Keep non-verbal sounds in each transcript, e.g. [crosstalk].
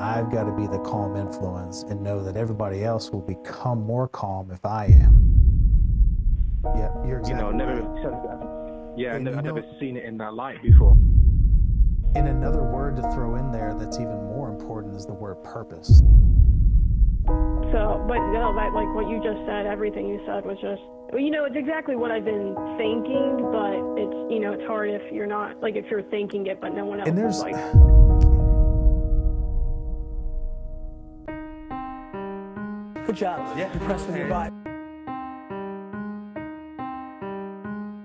I've got to be the calm influence and know that everybody else will become more calm if I am. Yeah, you're exactly you know, never. right. Yeah, And I've you never seen it in that light before. And another word to throw in there that's even more important is the word purpose. So, but no, that like what you just said, everything you said was just, well, you know, it's exactly what I've been thinking, but it's, you know, it's hard if you're not, like if you're thinking it, but no one else And is there's like, Good job. Yeah. Impressed with your vibe.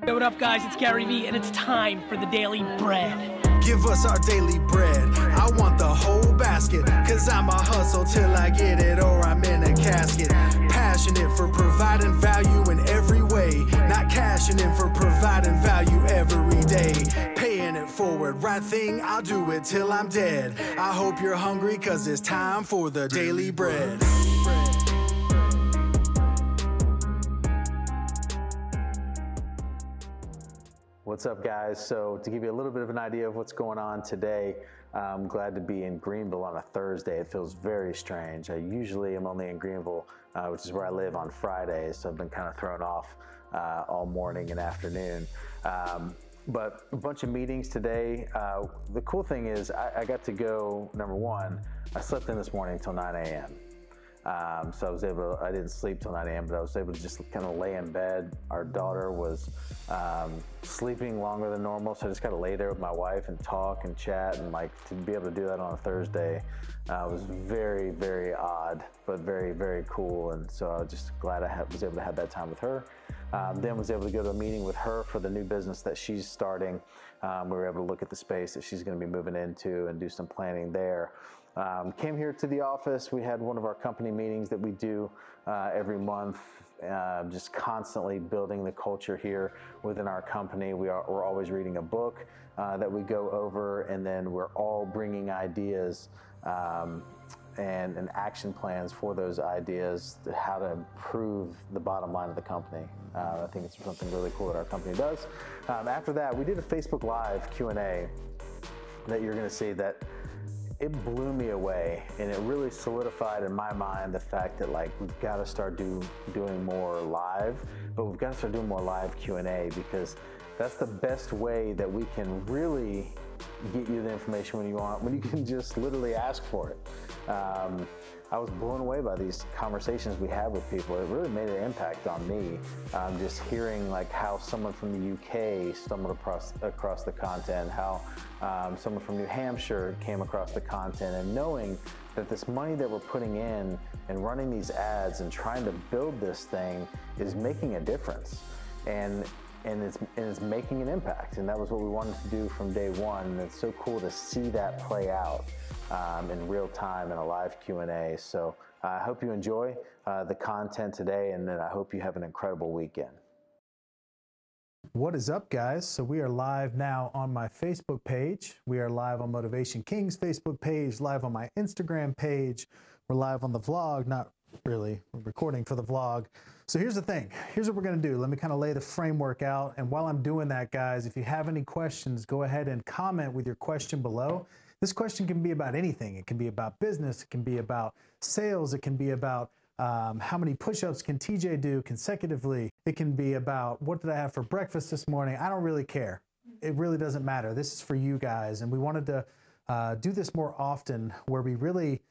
Yo, what up, guys? It's Gary Vee, and it's time for the Daily Bread. Give us our daily bread. I want the whole basket. Cause I'm a hustle till I get it or I'm in a casket. Passionate for providing value in every way. Not cashing in for providing value every day. Paying it forward. Right thing, I'll do it till I'm dead. I hope you're hungry cause it's time for the daily bread. What's up, guys? So, to give you a little bit of an idea of what's going on today, I'm glad to be in Greenville on a Thursday. It feels very strange. I usually am only in Greenville, uh, which is where I live on Fridays, so I've been kind of thrown off uh, all morning and afternoon. Um, but a bunch of meetings today. Uh, the cool thing is, I, I got to go, number one, I slept in this morning until 9 a.m. Um, so I was able, to, I didn't sleep till 9 a.m., but I was able to just kind of lay in bed. Our daughter was um, sleeping longer than normal, so I just got to lay there with my wife and talk and chat. And like to be able to do that on a Thursday uh, was very, very odd, but very, very cool. And so I was just glad I was able to have that time with her. Um, then was able to go to a meeting with her for the new business that she's starting. Um, we were able to look at the space that she's going to be moving into and do some planning there. Um, came here to the office. We had one of our company meetings that we do uh, every month, uh, just constantly building the culture here within our company. We are, we're always reading a book uh, that we go over, and then we're all bringing ideas um, and, and action plans for those ideas, to how to improve the bottom line of the company. Uh, I think it's something really cool that our company does. Um, after that, we did a Facebook Live Q&A that you're going to see that it blew me away and it really solidified in my mind the fact that like we've got to start do, doing more live but we've got to start doing more live q&a because that's the best way that we can really get you the information when you want when you can just literally ask for it. Um, i was blown away by these conversations we had with people. It really made an impact on me um, just hearing like how someone from the uk stumbled across across the content how um, someone from new hampshire came across the content and knowing that this money that we're putting in and running these ads and trying to build this thing is making a difference. And and it's, and it's making an impact. And that was what we wanted to do from day one. And it's so cool to see that play out um, in real time in a live Q&A. So uh, I hope you enjoy uh, the content today, and then I hope you have an incredible weekend. What is up, guys? So, we are live now on my Facebook page. We are live on Motivation Kings Facebook page, live on my Instagram page. We're live on the vlog, not really, recording for the vlog. So, here's the thing here's what we're going to do. Let me kind of lay the framework out. And while I'm doing that, guys, if you have any questions, go ahead and comment with your question below. This question can be about anything. It can be about business, it can be about sales, it can be about um, how many push-ups can TJ do consecutively? It can be about what did I have for breakfast this morning? I don't really care. It really doesn't matter. This is for you guys, and we wanted to uh, do this more often, where we really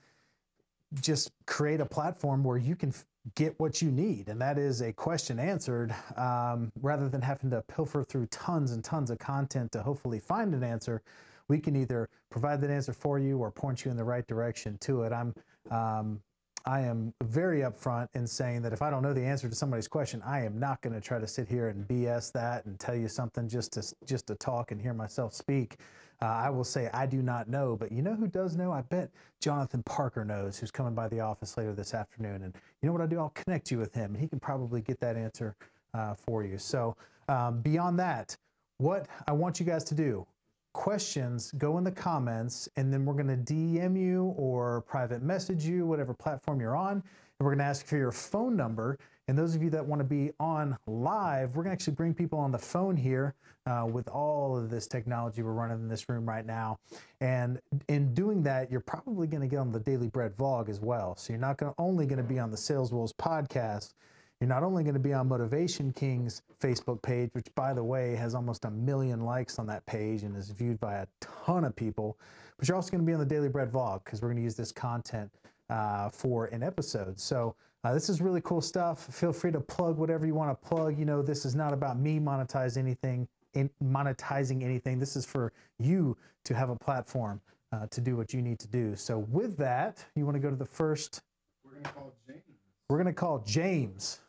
just create a platform where you can get what you need, and that is a question answered, um, rather than having to pilfer through tons and tons of content to hopefully find an answer. We can either provide that answer for you or point you in the right direction to it. I'm um, I am very upfront in saying that if I don't know the answer to somebody's question, I am not going to try to sit here and BS that and tell you something just to just to talk and hear myself speak. Uh, I will say I do not know, but you know who does know? I bet Jonathan Parker knows, who's coming by the office later this afternoon. And you know what I do? I'll connect you with him, and he can probably get that answer uh, for you. So um, beyond that, what I want you guys to do questions, go in the comments, and then we're going to DM you or private message you, whatever platform you're on. And we're going to ask for your phone number. And those of you that want to be on live, we're going to actually bring people on the phone here uh, with all of this technology we're running in this room right now. And in doing that, you're probably going to get on the Daily Bread vlog as well. So you're not gonna, only going to be on the Sales Wolves podcast. You're not only going to be on Motivation Kings Facebook page, which by the way has almost a million likes on that page and is viewed by a ton of people, but you're also going to be on the Daily Bread vlog because we're going to use this content uh, for an episode. So uh, this is really cool stuff. Feel free to plug whatever you want to plug. You know, this is not about me monetize anything, in monetizing anything. This is for you to have a platform uh, to do what you need to do. So with that, you want to go to the first. We're going to call James. We're going to call James.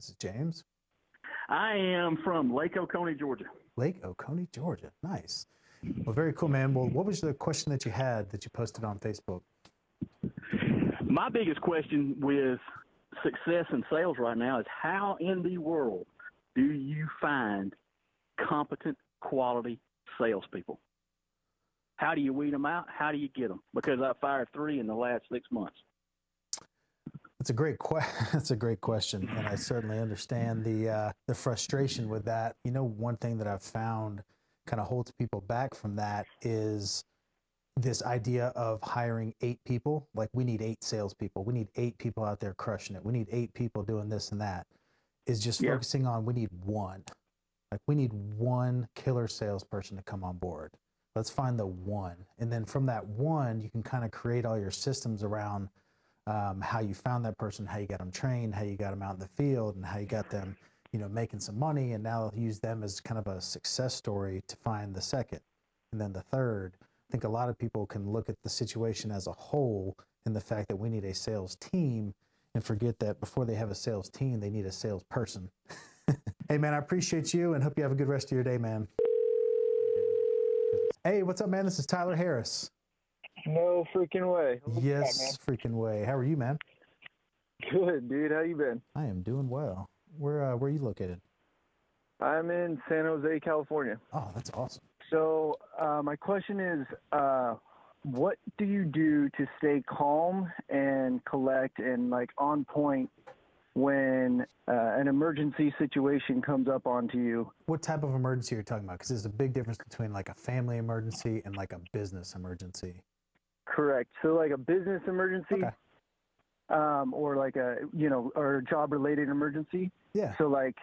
This is James. I am from Lake Oconee, Georgia. Lake Oconee, Georgia. Nice. Well, very cool, man. Well, what was the question that you had that you posted on Facebook? My biggest question with success in sales right now is how in the world do you find competent, quality salespeople? How do you weed them out? How do you get them? Because I fired three in the last six months. That's a great que- [laughs] That's a great question, and I certainly understand the uh, the frustration with that. You know, one thing that I've found kind of holds people back from that is this idea of hiring eight people. Like we need eight salespeople. We need eight people out there crushing it. We need eight people doing this and that. Is just Yeah. focusing on we need one. Like we need one killer salesperson to come on board. Let's find the one, and then from that one, you can kind of create all your systems around um, how you found that person, how you got them trained, how you got them out in the field, and how you got them, you know, making some money, and now use them as kind of a success story to find the second, and then the third. I think a lot of people can look at the situation as a whole and the fact that we need a sales team and forget that before they have a sales team, they need a salesperson. [laughs] hey, man, I appreciate you and hope you have a good rest of your day, man. Hey, what's up, man? This is Tyler Harris. No freaking way. Holy Yes, freaking way. How are you, man? man. Good, dude. How you been? I am doing well. Where uh, where are you located? I'm in San Jose, California. Oh, that's awesome. So uh, my question is, uh, what do you do to stay calm and collect and like on point when uh, an emergency situation comes up onto you? What type of emergency you're you talking about? Because there's a big difference between like a family emergency and like a business emergency. Correct. So like a business emergency, Okay. um, or like a you know, or a job related emergency. Yeah. So like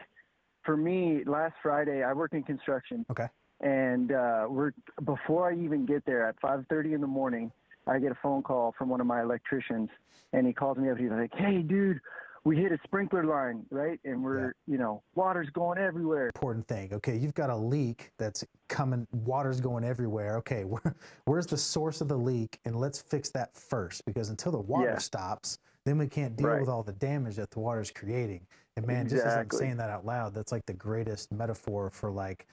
for me, last Friday I work in construction. Okay. And uh, we're before I even get there at 5:30 in the morning, I get a phone call from one of my electricians, and he calls me up. He's like, "Hey, dude, we hit a sprinkler line, right? And we're, you know, water's going everywhere." Important thing. Okay, you've got a leak that's coming. Water's going everywhere. Okay, where, where's the source of the leak? And let's fix that first, because until the water Yeah. stops, then we can't deal Right. with all the damage that the water's creating. And man, just as I'm saying that out loud, that's like the greatest metaphor for like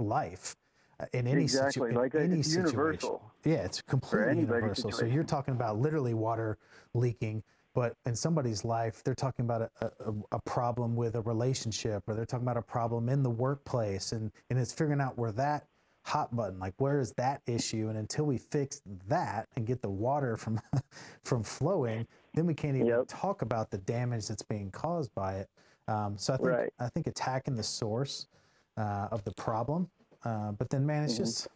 life uh, in any situ- Exactly, in like, uh, any it's situation. universal Yeah, it's completely universal. So you're talking about literally water leaking, but in somebody's life, they're talking about a, a, a problem with a relationship, or they're talking about a problem in the workplace, and and it's figuring out where that hot button, like where is that issue, and until we fix that and get the water from [laughs] from flowing, then we can't even Yep. talk about the damage that's being caused by it. Um, so I think Right. I think attacking the source uh, of the problem, uh, but then man, it's Mm-hmm. just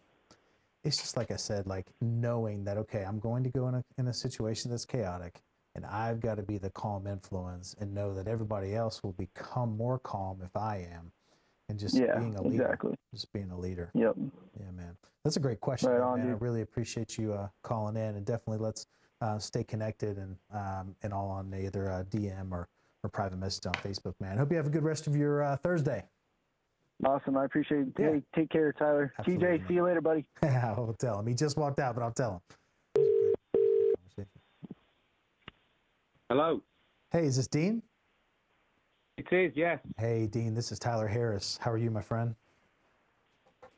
it's just like I said, like knowing that okay, I'm going to go in a in a situation that's chaotic, and I've got to be the calm influence and know that everybody else will become more calm if I am, and just Yeah, being a leader, exactly. just being a leader. Yep. Yeah, man, that's a great question, Right on, man. I really appreciate you uh, calling in, and definitely let's uh, stay connected and um, and all on either uh, DM or or private message on Facebook, man. Hope you have a good rest of your uh, Thursday. Awesome. I appreciate it. Yeah. Hey, take care, Tyler. Absolutely, TJ, man. see you later, buddy. [laughs] I'll tell him. He just walked out, but I'll tell him. That was a good- that was a good conversation. Hello. Hey, is this Dean? It is, yes. Hey, Dean, this is Tyler Harris. How are you, my friend?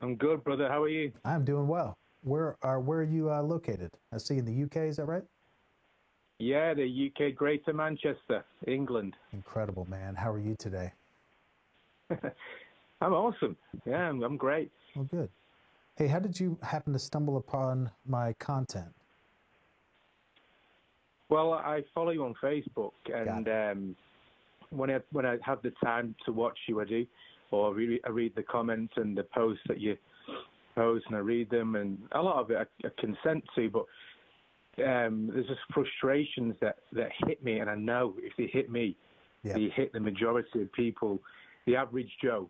I'm good, brother. How are you? I'm doing well. Where are where are you uh, located? I see in the UK. Is that right? Yeah, the UK, Greater Manchester, England. Incredible, man. How are you today? [laughs] I'm awesome. Yeah, I'm, I'm great. Well, good. Hey, how did you happen to stumble upon my content? Well, I follow you on Facebook, and um, when I when I have the time to watch you, I do, or re- I read the comments and the posts that you post, and I read them, and a lot of it I, I consent to, but um, there's just frustrations that that hit me, and I know if they hit me, Yep. they hit the majority of people, the average Joe,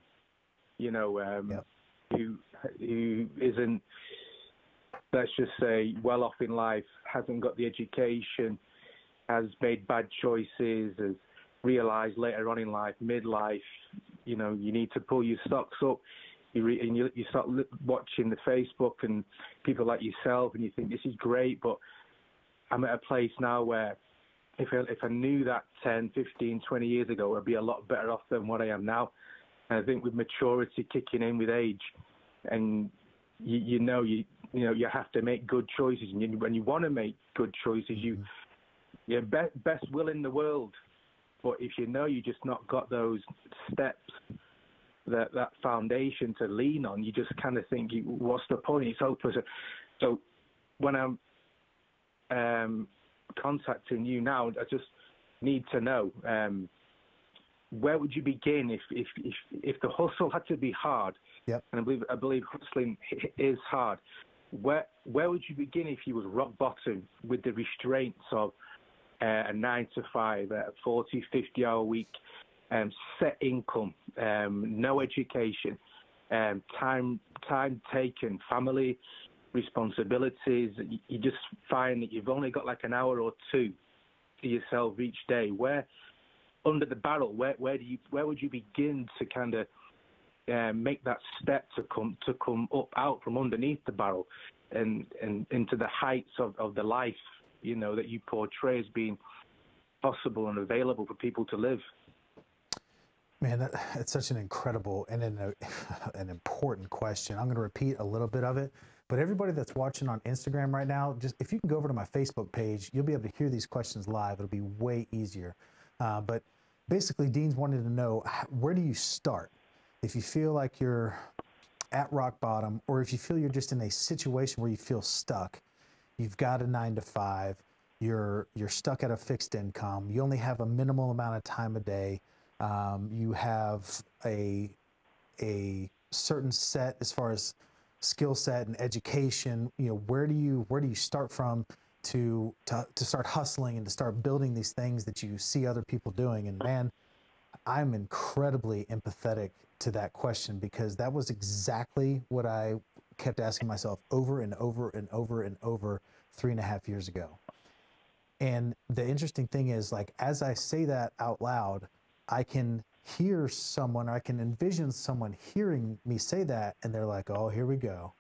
you know, um, Yep. who who isn't, let's just say, well off in life, hasn't got the education, has made bad choices, has realised later on in life, midlife, you know, you need to pull your socks up. You re- and you, you start li- watching the Facebook and people like yourself, and you think this is great, but I'm at a place now where if I, if I knew that 10, 15, 20 years ago, I'd be a lot better off than what I am now. And I think with maturity kicking in with age, and you, you know you you know you have to make good choices, and you, when you want to make good choices, you yeah best best will in the world, but if you know you just not got those steps, that that foundation to lean on, you just kind of think, what's the point? It's hopeless. So when I'm um, contacting you now, I just need to know um, where would you begin if, if if if the hustle had to be hard? Yep. And I believe I believe hustling is hard. Where where would you begin if you was rock bottom with the restraints of uh, a nine to five, a 40, 50 hour week, um, set income, um, no education, um, time time taken, family responsibilities. You, you just find that you've only got like an hour or two to yourself each day. Where under the barrel, where where do you where would you begin to kind of um, make that step to come to come up out from underneath the barrel and and into the heights of, of the life you know that you portray as being possible and available for people to live. Man, that, it's such an incredible and an, [laughs] an important question. I'm going to repeat a little bit of it, but everybody that's watching on Instagram right now, just if you can go over to my Facebook page, you'll be able to hear these questions live. It'll be way easier. Uh, but basically, Dean's wanted to know where do you start if you feel like you're at rock bottom, or if you feel you're just in a situation where you feel stuck. You've got a nine to five. You're you're stuck at a fixed income. You only have a minimal amount of time a day. Um, you have a a certain set as far as skill set and education. You know, where do you where do you start from to, to to start hustling and to start building these things that you see other people doing? And man, I'm incredibly empathetic to that question because that was exactly what I kept asking myself over and over and over and over three and a half years ago. And the interesting thing is, like, as I say that out loud, I can hear someone, or I can envision someone hearing me say that, and they're like, oh, here we go.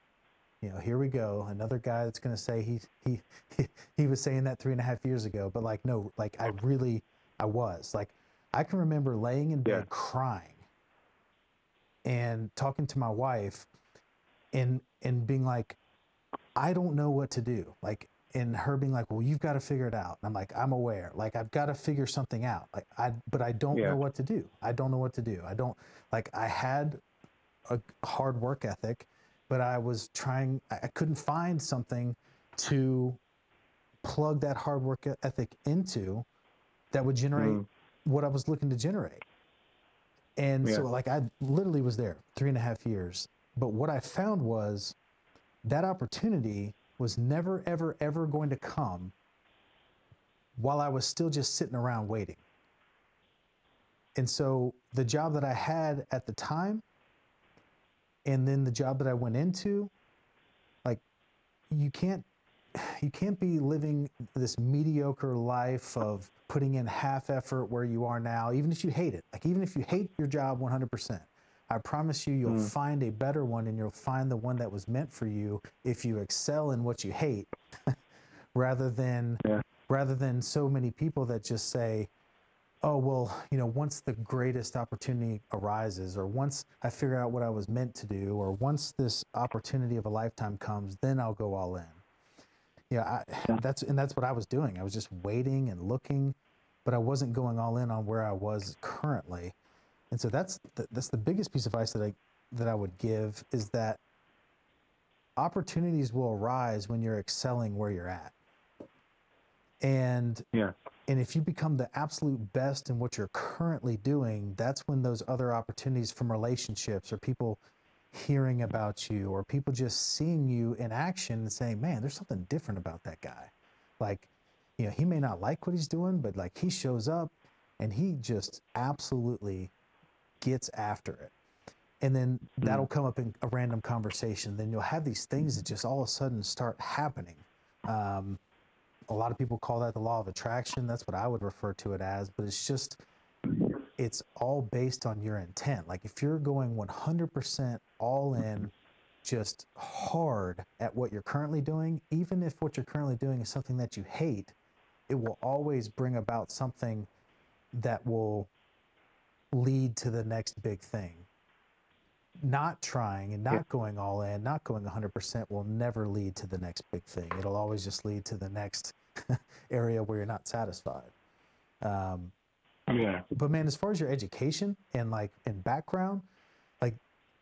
You know, here we go. Another guy that's going to say he, he, he, [laughs] he was saying that three and a half years ago. But, like, no, like, I really, I was. Like, I can remember laying in bed crying and talking to my wife and and being like i don't know what to do like and her being like well you've got to figure it out and i'm like i'm aware like i've got to figure something out like i but i don't Yeah. know what to do i don't know what to do i don't like i had a hard work ethic but i was trying i couldn't find something to plug that hard work ethic into that would generate Mm. what i was looking to generate and so, like, I literally was there three and a half years. But what I found was that opportunity was never, ever, ever going to come while I was still just sitting around waiting. And so, the job that I had at the time, and then the job that I went into, like, you can't [sighs] you can't be living this mediocre life of putting in half effort where you are now, even if you hate it. Like, even if you hate your job 100%, I promise you, you'll mm. find a better one and you'll find the one that was meant for you if you excel in what you hate [laughs] rather than rather than so many people that just say, oh, well, you know, once the greatest opportunity arises, or once I figure out what I was meant to do, or once this opportunity of a lifetime comes, then I'll go all in. Yeah, I, that's and that's what I was doing. I was just waiting and looking, but I wasn't going all in on where I was currently. And so that's the, that's the biggest piece of advice that I that I would give is that opportunities will arise when you're excelling where you're at. And yeah. And if you become the absolute best in what you're currently doing, that's when those other opportunities from relationships or people hearing about you or people just seeing you in action and saying, man, there's something different about that guy. Like, you know, he may not like what he's doing, but like he shows up and he just absolutely gets after it. And then that'll come up in a random conversation. Then you'll have these things that just all of a sudden start happening. Um, a lot of people call that the law of attraction. That's what I would refer to it as. But it's just, it's all based on your intent. Like if you're going 100% all in, just hard at what you're currently doing, even if what you're currently doing is something that you hate, it will always bring about something that will lead to the next big thing. Not trying and not yeah. going all in, not going 100% will never lead to the next big thing. It'll always just lead to the next [laughs] area where you're not satisfied. Um, yeah. But man, as far as your education and like in background, like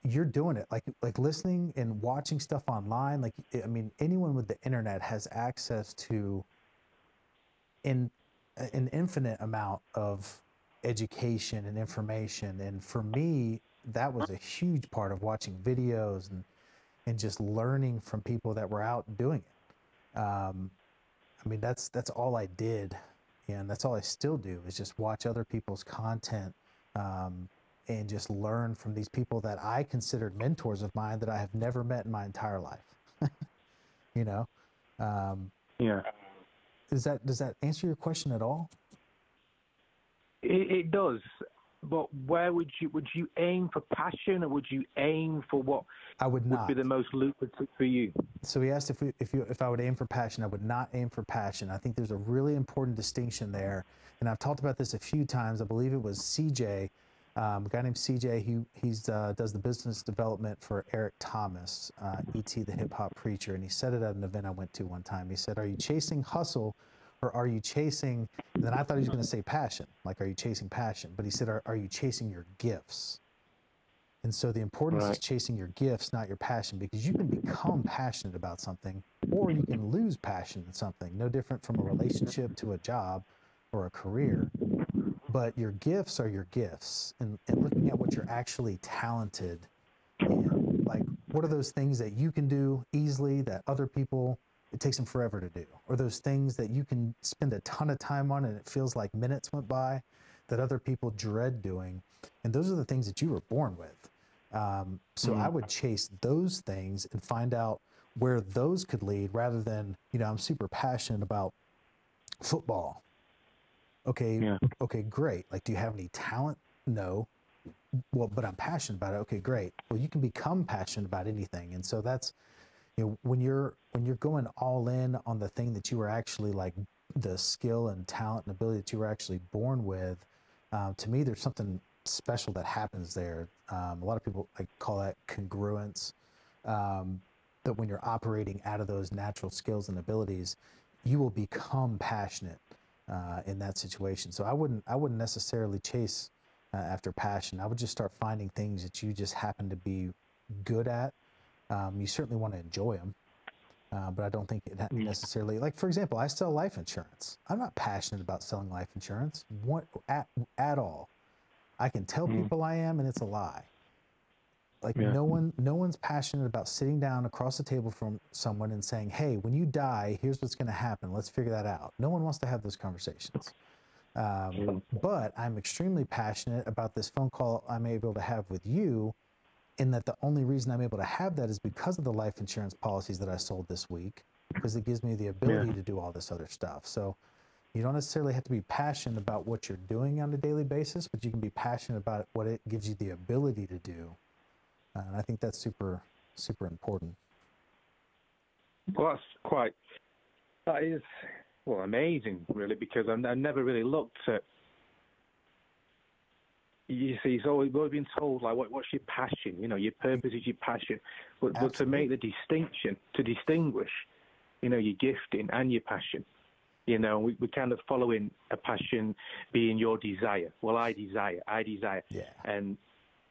you're doing it, like like listening and watching stuff online. Like I mean, anyone with the internet has access to in an infinite amount of education and information. And for me, that was a huge part of watching videos and and just learning from people that were out doing it. Um, I mean, that's that's all I did, and that's all I still do is just watch other people's content um, and just learn from these people that I considered mentors of mine that I have never met in my entire life. [laughs] you know. Um, yeah. Does that does that answer your question at all? It, it does, but where would you would you aim for passion, or would you aim for what I would not would be the most lucrative for you? So he asked if we, if you if I would aim for passion. I would not aim for passion. I think there's a really important distinction there, and I've talked about this a few times. I believe it was CJ, um, a guy named CJ. He he's uh, does the business development for Eric Thomas, uh, ET the hip hop preacher, and he said it at an event I went to one time. He said, "Are you chasing hustle?" Or are you chasing? And then I thought he was going to say passion, like are you chasing passion? But he said, are, are you chasing your gifts? And so the importance right. is chasing your gifts, not your passion, because you can become passionate about something, or you can lose passion in something. No different from a relationship to a job or a career. But your gifts are your gifts, and, and looking at what you're actually talented in, like what are those things that you can do easily that other people it takes them forever to do, or those things that you can spend a ton of time on and it feels like minutes went by that other people dread doing. And those are the things that you were born with. Um, so mm. I would chase those things and find out where those could lead rather than, you know, I'm super passionate about football. Okay. Yeah. Okay, great. Like, do you have any talent? No. Well, but I'm passionate about it. Okay, great. Well, you can become passionate about anything. And so that's, you know when you're when you're going all in on the thing that you were actually like the skill and talent and ability that you were actually born with um, to me there's something special that happens there. Um, a lot of people like call that congruence. Um, that when you're operating out of those natural skills and abilities you will become passionate uh, in that situation. So i wouldn't i wouldn't necessarily chase uh, after passion. I would just start finding things that you just happen to be good at um, you certainly want to enjoy them, uh, but I don't think it necessarily. Like for example, I sell life insurance. I'm not passionate about selling life insurance what, at at all. I can tell mm. people I am, and it's a lie. Like yeah. no one, no one's passionate about sitting down across the table from someone and saying, "Hey, when you die, here's what's going to happen. Let's figure that out." No one wants to have those conversations. Um, but I'm extremely passionate about this phone call I'm able to have with you in that the only reason I'm able to have that is because of the life insurance policies that I sold this week, because it gives me the ability yeah. to do all this other stuff. So you don't necessarily have to be passionate about what you're doing on a daily basis, but you can be passionate about what it gives you the ability to do. Uh, and I think that's super, super important. Well, that's quite, that is, well, amazing, really, because I, I never really looked at you see, always, always been told like, what, what's your passion? You know, your purpose is your passion. But, but to make the distinction, to distinguish, you know, your gifting and your passion. You know, we, we're kind of following a passion being your desire. Well, I desire, I desire, yeah. and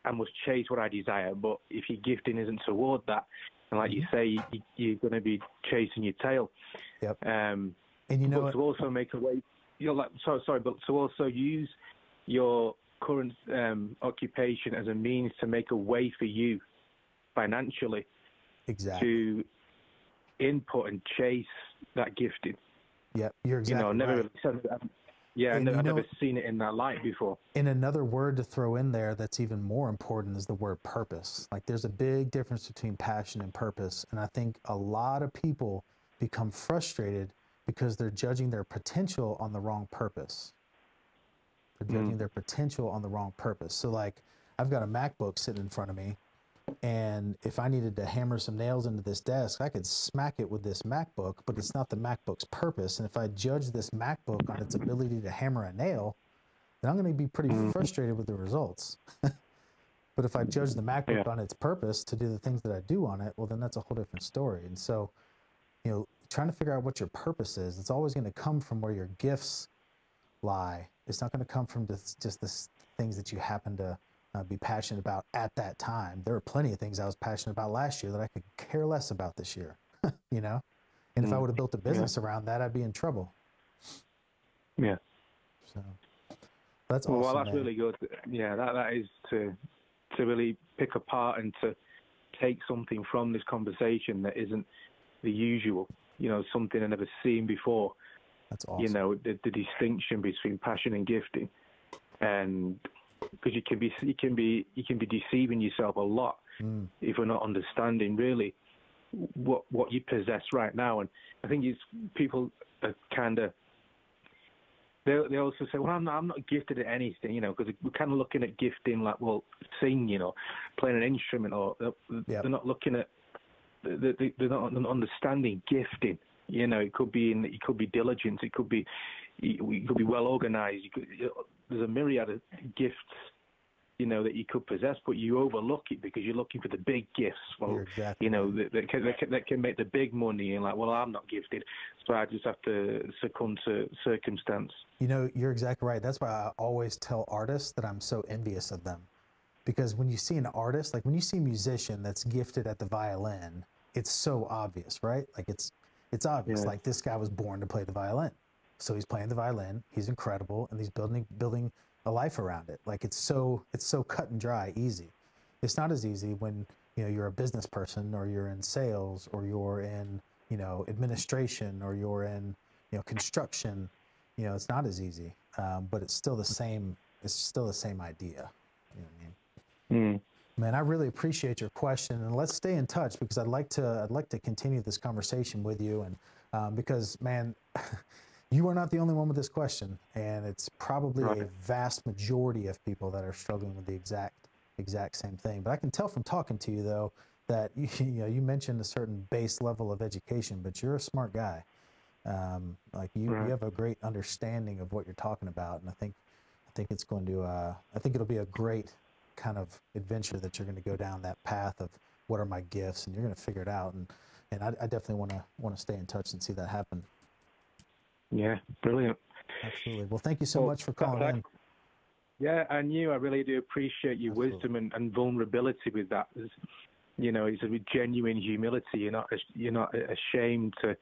I must chase what I desire. But if your gifting isn't toward that, and like mm-hmm. you say, you, you're going to be chasing your tail. Yep. Um, And you know, but to also make a way. You know, like sorry, sorry, but to also use your current um, occupation as a means to make a way for you financially exactly. to input and chase that gifting. Yeah, you're exactly. You know, never right. really said, yeah, And I've you know- never seen it in that light before. And another word to throw in there that's even more important is the word purpose. Like there's a big difference between passion and purpose. And I think a lot of people become frustrated because they're judging their potential on the wrong purpose. They're judging mm. their potential on the wrong purpose. So like I've got a MacBook sitting in front of me and if I needed to hammer some nails into this desk, I could smack it with this MacBook, but it's not the MacBook's purpose. And if I judge this MacBook on its ability to hammer a nail, then I'm going to be pretty mm-hmm. frustrated with the results. [laughs] but if I judge the MacBook Yeah. on its purpose to do the things that I do on it, well, then that's a whole different story. And so, you know, trying to figure out what your purpose is, it's always going to come from where your gifts lie. It's not going to come from just, just the things that you happen to uh, be passionate about at that time. There are plenty of things I was passionate about last year that I could care less about this year, [laughs] you know? And if I would have built a business around that, I'd be in trouble. Yeah. So that's Well, awesome. well, that's man. really good. Yeah, that that is to to really pick apart and to take something from this conversation that isn't the usual. You know, something I've never seen before. That's awesome. You know, the, the distinction between passion and gifting, and because you can be you can be you can be deceiving yourself a lot Mm. if we're not understanding really what what you possess right now. And I think it's people are kind of they they also say, well, I'm not I'm not gifted at anything, you know, because we're kind of looking at gifting like, well, singing or playing an instrument, or uh, they're not looking at they- they- they're not understanding gifting. You know, it could be in it could be diligence, it could be it could be well organized. You could, there's a myriad of gifts you know that you could possess, but you overlook it because you're looking for the big gifts. Well, you know that, that, can, that, can, that can make the big money, and like, well, I'm not gifted, so I just have to succumb to circumstance. You know, you're exactly right. That's why I always tell artists that I'm so envious of them. Because when you see an artist, like when you see a musician that's gifted at the violin, it's so obvious, right? Like it's it's obvious. Yeah. Like this guy was born to play the violin. So he's playing the violin, he's incredible, and he's building building a life around it. Like it's so it's so cut and dry, easy. It's not as easy when, you know, you're a business person or you're in sales or you're in, you know, administration or you're in, you know, construction you know, it's not as easy, um, but it's still the same. It's still the same idea. You know what I mean? Mm. Man, I really appreciate your question, and let's stay in touch because I'd like to. I'd like to continue this conversation with you, and um, because man, [laughs] you are not the only one with this question, and it's probably a vast majority of people that are struggling with the exact exact same thing. But I can tell from talking to you though that you, [laughs] you know you mentioned a certain base level of education, but you're a smart guy. Um, like you, Right. you have a great understanding of what you're talking about, and I think I think it's going to uh, I think it'll be a great kind of adventure that you're going to go down that path of what are my gifts, and you're going to figure it out. And and I, I definitely want to want to stay in touch and see that happen. Yeah, brilliant. Absolutely. Well, thank you so Well, much for calling that- in. Yeah, and you, I really do appreciate your wisdom and, and vulnerability with that. It's, you know, it's a genuine humility. You're not you're not ashamed to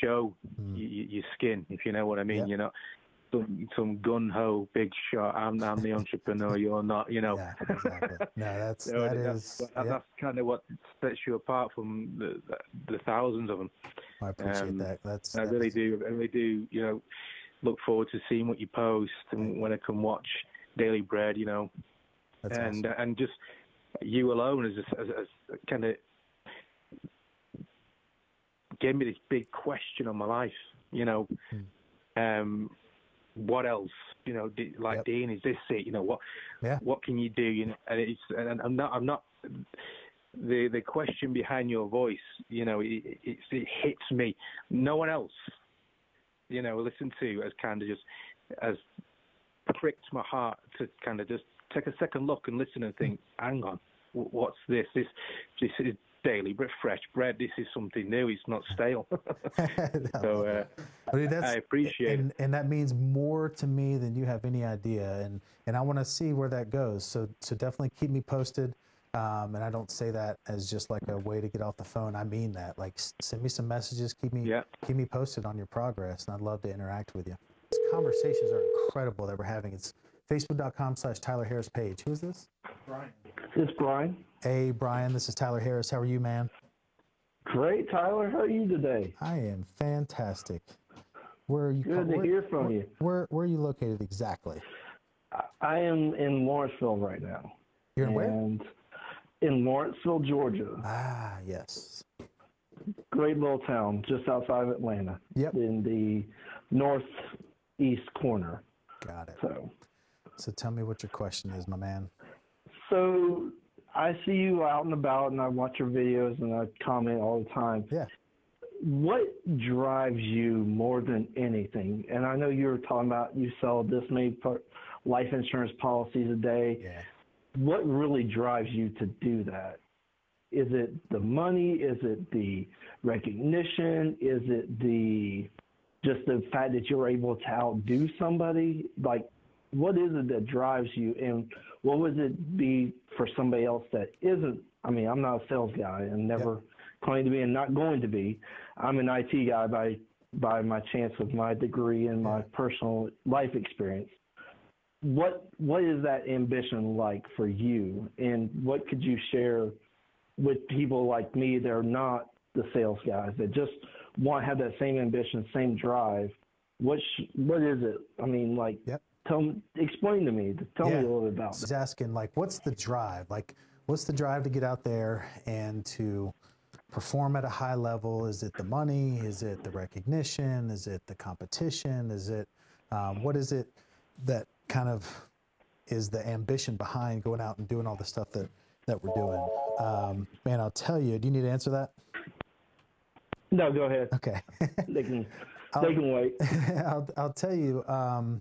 show Hmm. y- y- your skin, if you know what I mean. You're not some, some gun ho big shot. I'm I'm the entrepreneur. [laughs] You're not. You know. Yeah, exactly. No, that's [laughs] So that that's, is. that- yeah, that's kind of what sets you apart from the the, the thousands of them. I appreciate Um, that. That's I that really is- do. I really do. You know, look forward to seeing what you post and when I can watch Daily Bread. You know, That's and and just you alone as as, as kind of gave me this big question on my life. You know, Hmm. um, what else? You know, like Dean, is this it? You know, what Yeah. what can you do? You know, and it's and I'm not I'm not the the question behind your voice. You know, it, it, it hits me. No one else, you know, listen to has kind of just has pricked my heart to kind of just take a second look and listen and think, hang on, what's this? This this is daily bread, fresh bread. This is something new. It's not stale. [laughs] [laughs] so uh, I, mean, that's, I appreciate and, it. and that means more to me than you have any idea. And and I want to see where that goes. So so definitely keep me posted. Um, and I don't say that as just like a way to get off the phone. I mean that. Like, send me some messages. Keep me Yeah. keep me posted on your progress, and I'd love to interact with you. These conversations are incredible that we're having. It's facebook.com slash Tyler Harris page. Who is this? Brian. It's Brian. Hey, Brian. This is Tyler Harris. How are you, man? Great, Tyler. How are you today? I am fantastic. Where are you? Good to where- hear from where- you. Where Where are you located exactly? I- am in Lawrenceville right now. You're in where? In Lawrenceville, Georgia. Ah, yes. Great little town just outside of Atlanta. Yep. In the northeast corner. Got it. So, So tell me what your question is, my man. so I see you out and about, and I watch your videos, and I comment all the time. Yeah. What drives you more than anything? And I know you were talking about you sell this many life insurance policies a day. Yeah. What really drives you to do that? Is it the money? Is it the recognition? Is it the just the fact that you're able to outdo somebody? Like, what is it that drives you, and what would it be for somebody else that isn't? I mean, I'm not a sales guy and never claim to be, and not going to be. I'm an IT guy by by my chance of my degree and my personal life experience. What what is that ambition like for you, and what could you share with people like me that are not the sales guys that just want to have that same ambition, same drive? What sh- what is it? I mean, like, Yep. Tell me, explain to me, tell me Yeah. a little bit about He's asking like, what's the drive? Like, what's the drive to get out there and to perform at a high level? Is it the money? Is it the recognition? Is it the competition? Is it um, what is it that kind of is the ambition behind going out and doing all the stuff that that we're doing? Um, man, I'll tell you. Do you need to answer that? No, go ahead. Okay. They can [laughs] I'll- they can wait. [laughs] I'll, I'll tell you, um,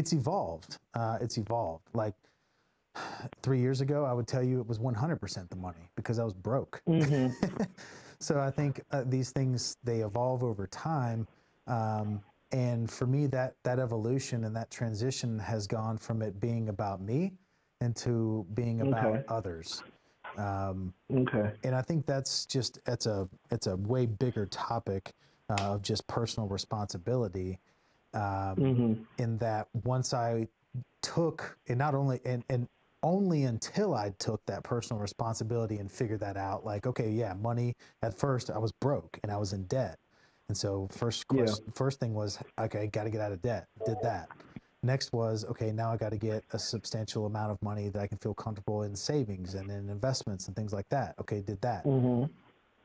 it's evolved. Uh, it's evolved. Like [sighs] three years ago, I would tell you it was 100% the money because I was broke. [laughs] so I think uh, these things they evolve over time. Um, and for me, that that evolution and that transition has gone from it being about me into being about Okay. others. Um, Okay. and I think that's just it's a it's a way bigger topic uh, of just personal responsibility. Um, hmm In that once I took and not only and and only until I took that personal responsibility and figured that out, like okay, yeah, money. At first, I was broke and I was in debt, and so first Yeah. first thing was okay, got to get out of debt. Did that. Next was okay. Now I got to get a substantial amount of money that I can feel comfortable in savings and in investments and things like that. Okay, did that. hmm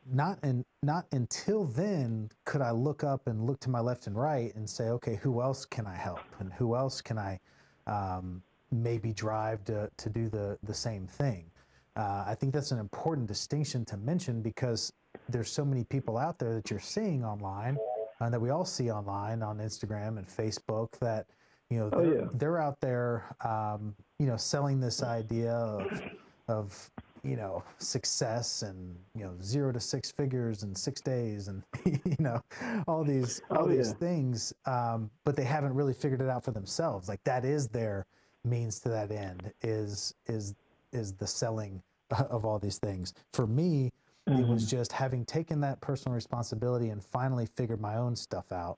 Not and not until then could I look up and look to my left and right and say, okay, who else can I help and who else can I um, maybe drive to to do the the same thing. Uh, I think that's an important distinction to mention because there's so many people out there that you're seeing online and that we all see online on Instagram and Facebook that you know Oh, they're, yeah. they're out there um, you know selling this idea of of you know success and you know zero to six figures in six days and [laughs] you know all these all Oh, these yeah. things um, but they haven't really figured it out for themselves. Like that is their means to that end is is is the selling [laughs] of all these things. For me it was just having taken that personal responsibility and finally figured my own stuff out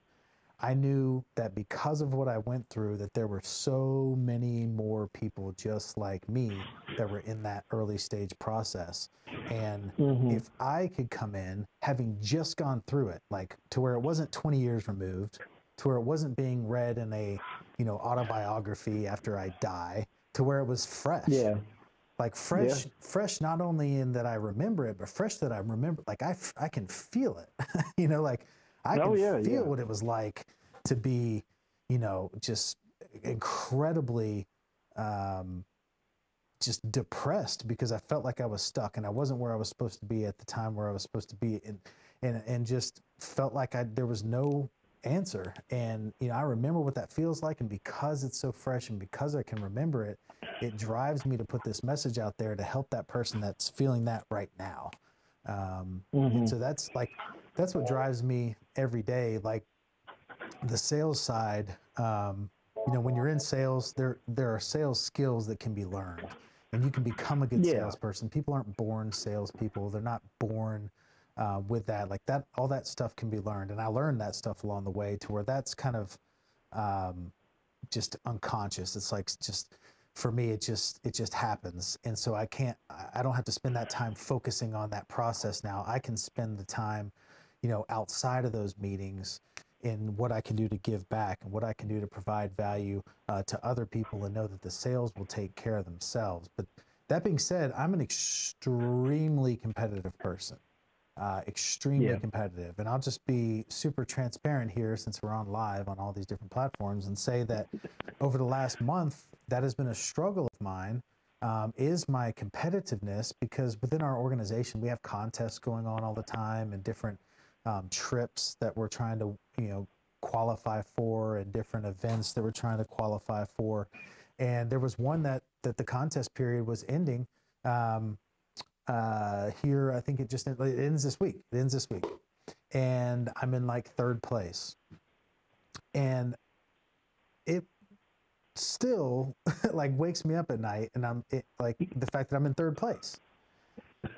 I knew that because of what I went through, that there were so many more people just like me that were in that early stage process. And Mhm. if I could come in having just gone through it, like to where it wasn't 20 years removed, to where it wasn't being read in a, you know, autobiography after I die, to where it was fresh Yeah. like fresh fresh not only in that i remember it but fresh that i remember like I, I can feel it [laughs] you know like i Oh, can yeah, feel yeah. what it was like to be you know just incredibly um just depressed because i felt like i was stuck and i wasn't where i was supposed to be at the time where i was supposed to be and and, and just felt like i there was no answer. And you know i remember what that feels like and because it's so fresh and because i can remember it it drives me to put this message out there to help that person that's feeling that right now. Um, and so that's like that's what drives me every day. Like the sales side um, you know when you're in sales there there are sales skills that can be learned and you can become a good Yeah. salesperson. People aren't born salespeople. They're not born uh, with that. Like that, all that stuff can be learned, and I learned that stuff along the way to where that's kind of um, just unconscious. It's like just for me, it just it just happens, and so I can't. I- I don't have to spend that time focusing on that process now. I can spend the time, you know, outside of those meetings in what I can do to give back and what I can do to provide value uh, to other people and know that the sales will take care of themselves. But that being said, I'm an extremely competitive person, uh, extremely Yeah. competitive. And I'll just be super transparent here since we're on live on all these different platforms and say that [laughs] over the last month, that has been a struggle of mine. Um, is my competitiveness because within our organization we have contests going on all the time and different um, trips that we're trying to you know qualify for and different events that we're trying to qualify for. And there was one that that the contest period was ending um, uh, here i think it just it ends this week it ends this week. And i'm in like third place. And it still [laughs] like wakes me up at night and i'm it, like the fact that i'm in third place [laughs]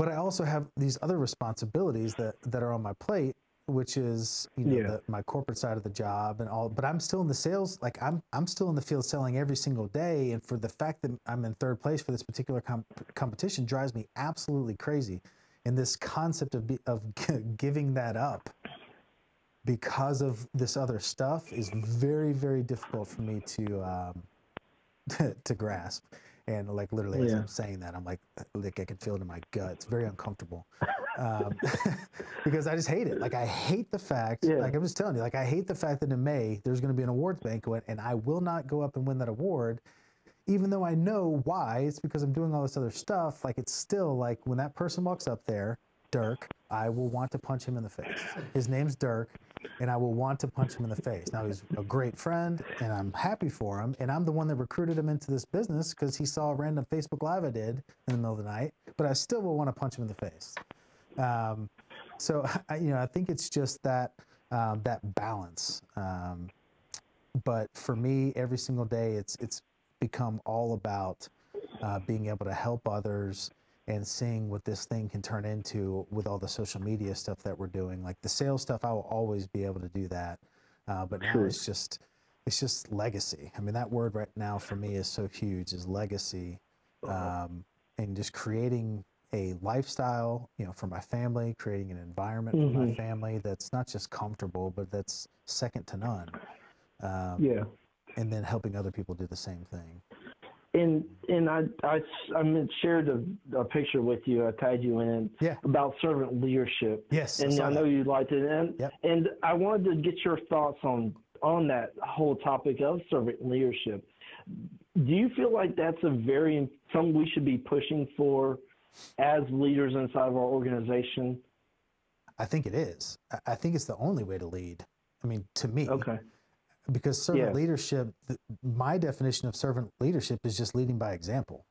but I also have these other responsibilities that that are on my plate, which is you know Yeah. the, my corporate side of the job and all. But I'm still in the sales, like I'm I'm still in the field selling every single day, and for the fact that I'm in third place for this particular com- competition drives me absolutely crazy. And this concept of be, of [laughs] giving that up because of this other stuff is very very difficult for me to um, [laughs] to grasp. And like literally, as Yeah. I'm saying that, I'm like, like I can feel it in my gut. It's very uncomfortable um, [laughs] because I just hate it. Like I hate the fact. Yeah. Like I'm just telling you, like I hate the fact that in May there's going to be an awards banquet, and I will not go up and win that award, even though I know why. It's because I'm doing all this other stuff. Like it's still like when that person walks up there, Dirk, I will want to punch him in the face. His name's Dirk, and I will want to punch him in the face. Now he's a great friend, and I'm happy for him. And I'm the one that recruited him into this business because he saw a random Facebook Live I did in the middle of the night. But I still will want to punch him in the face. Um, so [laughs] I, you know, I think it's just that um, that balance. Um, but for me, every single day, it's it's become all about uh, being able to help others and seeing what this thing can turn into with all the social media stuff that we're doing. Like the sales stuff, I will always be able to do that. Uh, but now Sure. it's just it's just legacy. I mean, that word right now for me is so huge is legacy, um, and just creating a lifestyle, you know, for my family, creating an environment for my Mhm. family that's not just comfortable, but that's second to none. Um, Yeah. and then helping other people do the same thing. And and I I I meant- shared a, a picture with you. I tagged you in Yeah. about servant leadership. Yes, and saw I, know that. you liked it. And Yep. and I wanted to get your thoughts on on that whole topic of servant leadership. Do you feel like that's a very something we should be pushing for as leaders inside of our organization? I think it is. I- I think it's the only way to lead. I mean, to me, Okay. Because servant Yeah. leadership, my definition of servant leadership is just leading by example.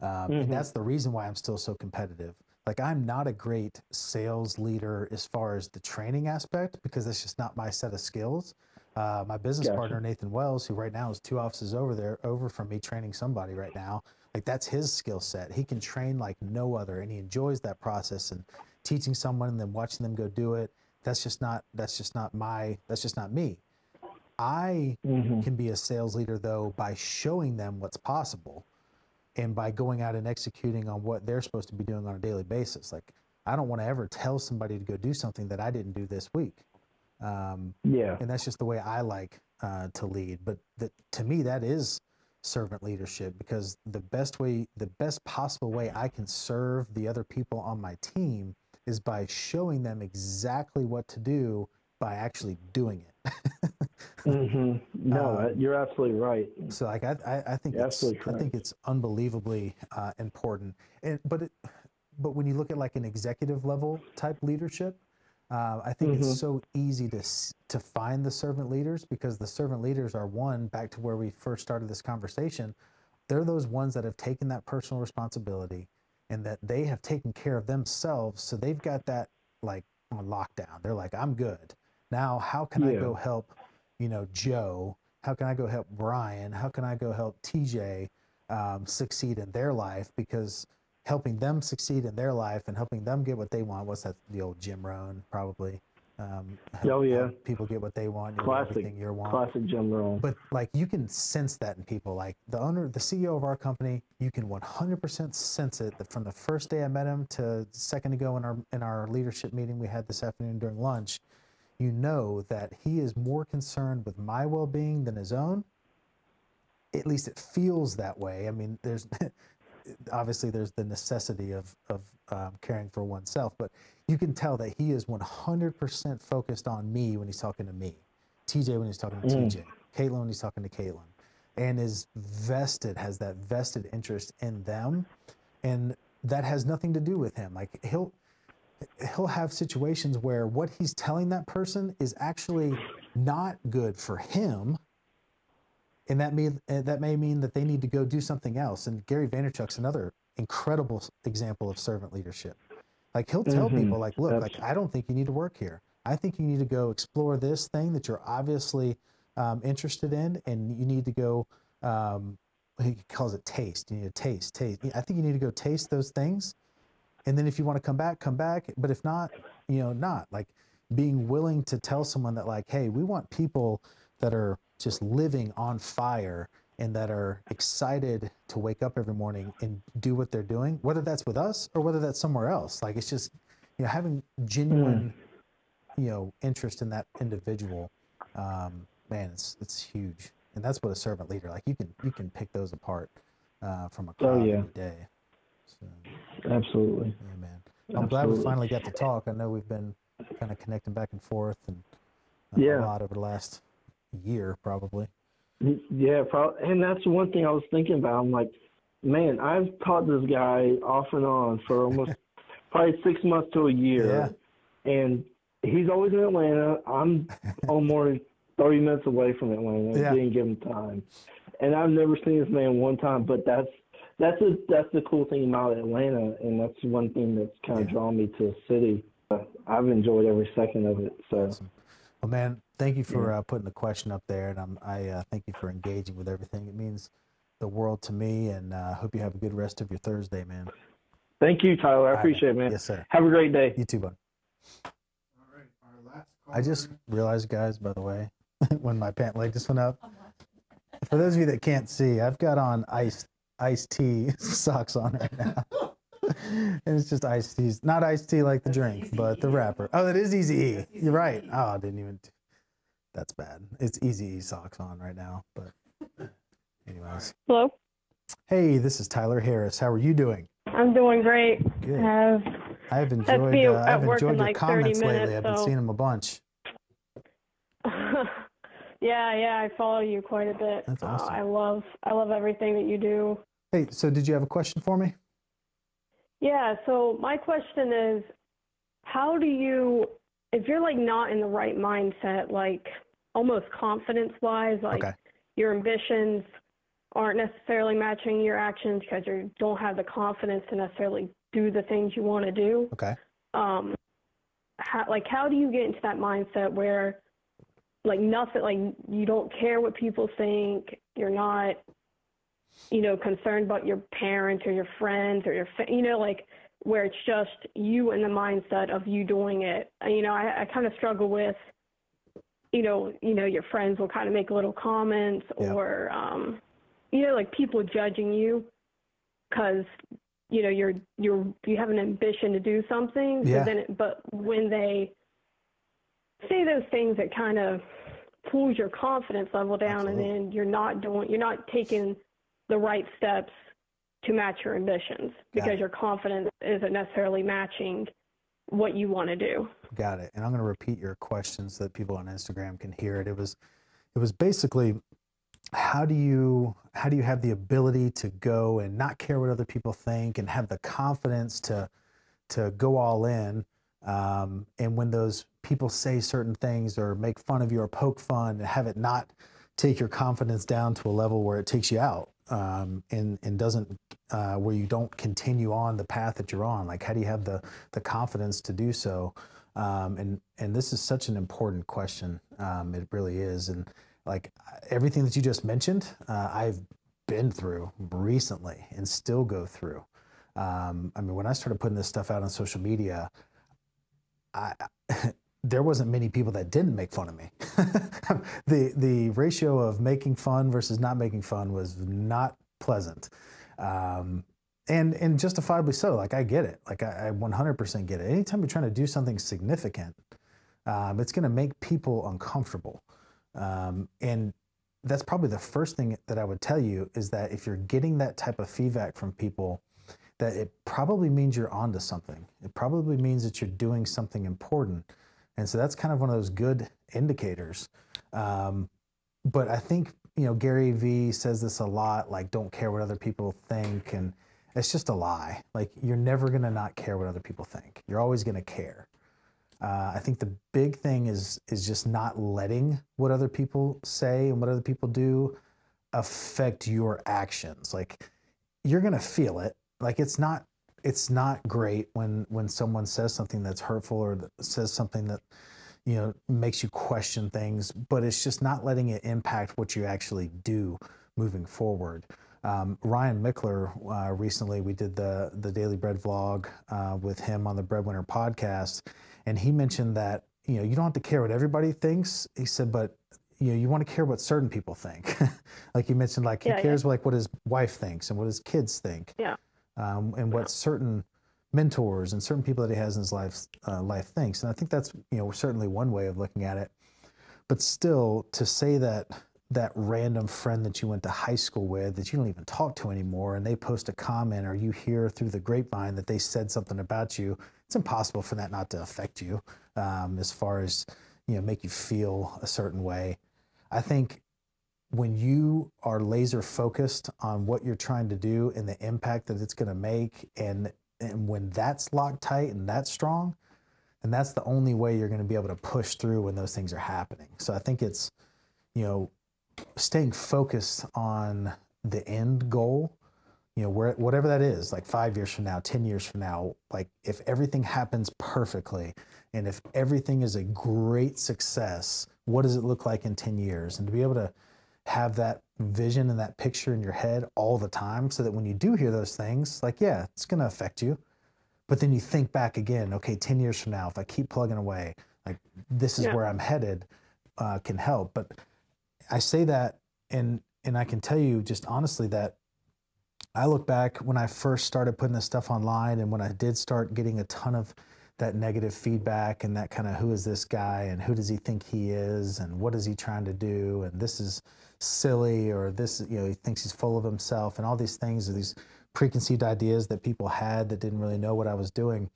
Um, Mhm. And that's the reason why I'm still so competitive. Like, I'm not a great sales leader as far as the training aspect because that's just not my set of skills. Uh, my business Gotcha. partner, Nathan Wells, who right now is two offices over there, over from me training somebody right now, like that's his skill set. He can train like no other and he enjoys that process and teaching someone and then watching them go do it. That's just not, that's just not my, that's just not me. I Mm-hmm. can be a sales leader though by showing them what's possible and by going out and executing on what they're supposed to be doing on a daily basis. Like I don't want to ever tell somebody to go do something that I didn't do this week. Um, Yeah. and that's just the way I like uh, to lead. But that, to me, that is servant leadership because the best way, the best possible way I can serve the other people on my team is by showing them exactly what to do by actually doing it. [laughs] hmm No, Um, you're absolutely right. So like I I, I think You're it's, I think it's unbelievably uh, important. And but it, but when you look at like an executive level type leadership, uh, I think Mhm. it's so easy to to find the servant leaders because the servant leaders are one back to where we first started this conversation. They're those ones that have taken that personal responsibility and that they have taken care of themselves. So they've got that like on lockdown. They're like, I'm good. Now, how can I go help, you know, Joe? How can I go help Brian? How can I go help TJ? um, succeed in their life because helping them succeed in their life and helping them get what they want. What's that? The old Jim Rohn, probably. Um, Oh, yeah. people get what they want. Classic, everything you want. classic Jim Rohn. But like you can sense that in people. Like the owner, the CEO of our company, you can 100% sense it that from the first day I met him to second ago in our in our leadership meeting we had this afternoon during lunch. You know that he is more concerned with my well-being than his own. At least it feels that way. I mean, there's [laughs] obviously there's the necessity of of um, caring for oneself, but you can tell that he is 100% focused on me when he's talking to me, TJ when he's talking to Mm. TJ, Caitlin when he's talking to Caitlin, and is vested has that vested interest in them, and that has nothing to do with him. Like he'll he'll have situations where what he's telling that person is actually not good for him and that may uh, that may mean that they need to go do something else. And Gary Vaynerchuk's another incredible example of servant leadership. Like he'll tell Mhm. people, like, look, like I don't think you need to work here. I think you need to go explore this thing that you're obviously um, interested in, and you need to go. Um, he calls it taste. You need to taste, taste. I think you need to go taste those things, and then if you want to come back, come back. But if not, you know, not like being willing to tell someone that, like, hey, we want people that are just living on fire and that are excited to wake up every morning and do what they're doing, whether that's with us or whether that's somewhere else. Like it's just, you know, having genuine, you know, interest in that individual. Um, man, it's it's huge, and that's what a servant leader like. You can you can pick those apart uh, from a Oh, crowd yeah. every day. So, Absolutely. yeah, man. I'm glad we finally got to talk. I know we've been kind of connecting back and forth and uh, Yeah. a lot over the last year, probably. Yeah, pro- and that's one thing I was thinking about. I'm like, man, I've taught this guy off and on for almost [laughs] probably six months to a year, and he's always in Atlanta. I'm [laughs] almost 30 minutes away from Atlanta. Yeah. Didn't give him time, and I've never seen this man one time. But that's that's a, that's the cool thing about Atlanta, and that's one thing that's kind of drawn me to the city. I've enjoyed every second of it. So. Well, man, thank you for uh, putting the question up there, and I'm, I uh, thank you for engaging with everything. It means the world to me, and uh, hope you have a good rest of your Thursday, man. Thank you, Tyler. I All right, appreciate it, man. Yes, sir. Have a great day. You too, bud. I just realized, guys, by the way, [laughs] when my pant leg just went up. For those of you that can't see, I've got on iced Ice-T [laughs] socks on right now. [laughs] and it's just iced teas, not iced tea like the drink, but the wrapper. Oh, that is Easy E. You're right. Oh, I didn't even. That's bad. It's Easy E socks on right now, but [laughs] anyways. Hello. Hey, this is Tyler Harris. How are you doing? I'm doing great. Good. Uh, I've enjoyed. Uh, I've enjoyed your like 30 comments lately. minutes, I've been seeing them a bunch. Yeah, yeah, I follow you quite a bit. That's Uh, awesome. I love, I love everything that you do. Hey, so did you have a question for me? Yeah. So my question is, how do you, if you're like not in the right mindset, like almost confidence-wise, like Okay. your ambitions aren't necessarily matching your actions because you don't have the confidence to necessarily do the things you want to do. Okay. um how, like how do you get into that mindset where like nothing like you don't care what people think. You're not you know concerned about your parents or your friends or your fa- you know like where it's just you and the mindset of you doing it. You know i, I kind of struggle with you know you know your friends will kind of make little comments or um you know like people judging you because you know you're you're you have an ambition to do something so Yeah. then it, but when they say those things that kind of pulls your confidence level down and then you're not doing you're not taking the right steps to match your ambitions because your confidence isn't necessarily matching what you want to do Got it. And I'm going to repeat your question so that people on Instagram can hear it. It was, it was basically, how do you how do you have the ability to go and not care what other people think and have the confidence to to go all in um, and when those people say certain things or make fun of you or poke fun and have it not take your confidence down to a level where it takes you out um, and and doesn't uh, where you don't continue on the path that you're on. Like how do you have the the confidence to do so? Um, and and this is such an important question. Um, it really is. And like everything that you just mentioned uh, I've been through recently and still go through. Um, I mean, when I started putting this stuff out on social media, I, [laughs] there wasn't many people that didn't make fun of me. [laughs] the the ratio of making fun versus not making fun was not pleasant, um, and and justifiably so. Like I get it. Like I, I 100% get it. Anytime you're trying to do something significant, um, it's going to make people uncomfortable, um, and that's probably the first thing that I would tell you is that if you're getting that type of feedback from people, that it probably means you're onto something. It probably means that you're doing something important. And so that's kind of one of those good indicators. Um, but I think, you know, Gary Vee says this a lot like, don't care what other people think. And it's just a lie. Like, you're never going to not care what other people think, you're always going to care. Uh, I think the big thing is is just not letting what other people say and what other people do affect your actions. Like you're gonna feel it. Like it's not it's not great when when someone says something that's hurtful or says something that you know makes you question things. But it's just not letting it impact what you actually do moving forward. Um, Ryan Michler uh, recently we did the the Daily Bread vlog uh, with him on the Breadwinner podcast, and he mentioned that you know you don't have to care what everybody thinks. He said, but you know you want to care what certain people think. [laughs] like you mentioned, like he Yeah, cares like what his wife thinks and what his kids think, Yeah. Um, and what certain mentors and certain people that he has in his life uh, life thinks. And I think that's you know certainly one way of looking at it. But still, to say that that random friend that you went to high school with that you don't even talk to anymore and they post a comment or you hear through the grapevine that they said something about you it's impossible for that not to affect you um, as far as you know make you feel a certain way i think when you are laser focused on what you're trying to do and the impact that it's going to make and and when that's locked tight and that's strong and that's the only way you're going to be able to push through when those things are happening. So i think it's you know staying focused on the end goal you know where whatever that is like five years from now ten years from now like if everything happens perfectly and if everything is a great success what does it look like in 10 years? And to be able to have that vision and that picture in your head all the time so that when you do hear those things like yeah it's going to affect you but then you think back again okay 10 years from now if i keep plugging away like this is Yeah. where i'm headed uh, can help but i say that and and i can tell you just honestly that I look back when I first started putting this stuff online and when I did start getting a ton of that negative feedback and that kind of who is this guy and who does he think he is and what is he trying to do and this is silly or this you know he thinks he's full of himself and all these things these preconceived ideas that people had that didn't really know what I was doing.